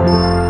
Terima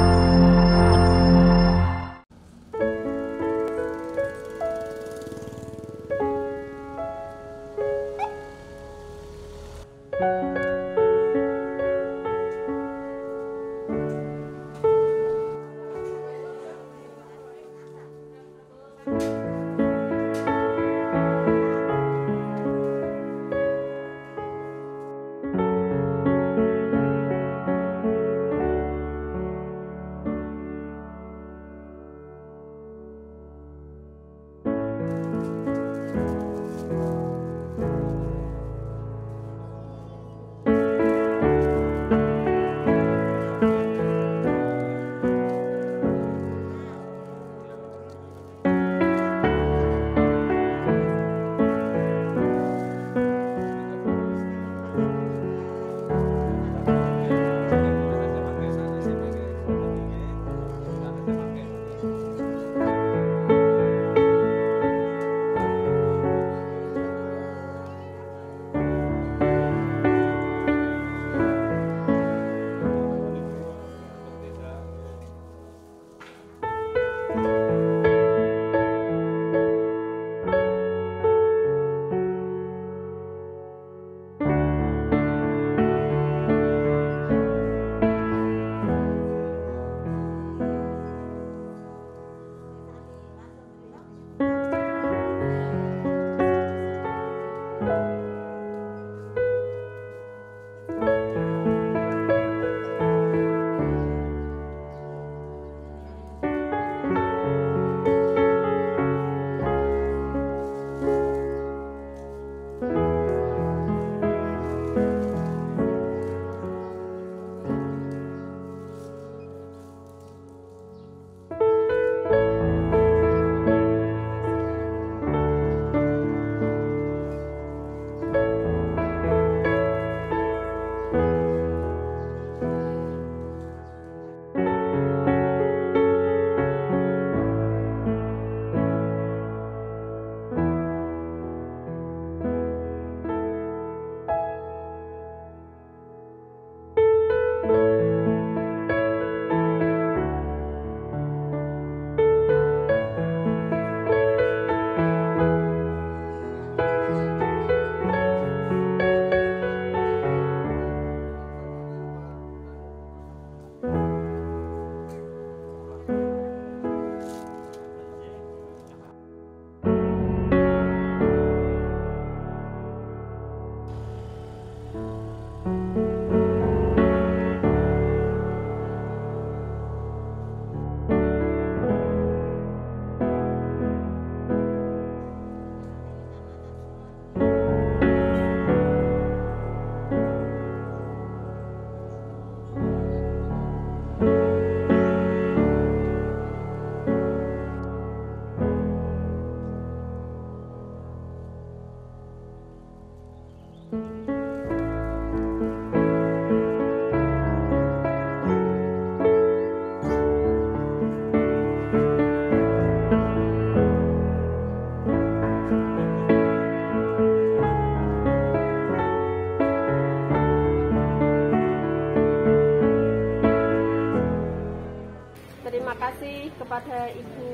kepada Ibu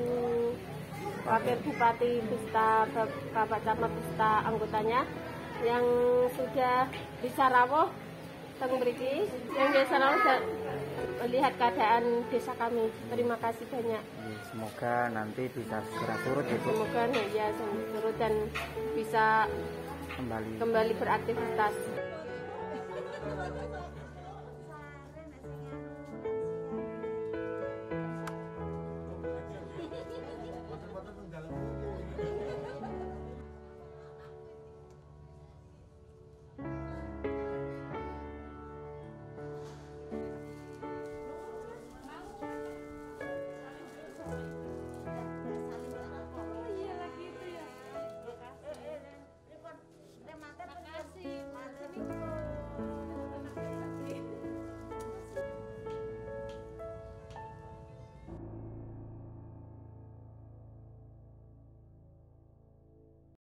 Wakil Bupati Busta, Bapak Camat Busta anggotanya yang sudah bisa rawuh teng mriki yang desa rawuh melihat keadaan desa kami. Terima kasih banyak. Ya, Semoga nanti bisa segera surut ya Bu Semoga ya surut dan bisa kembali. kembali beraktivitas.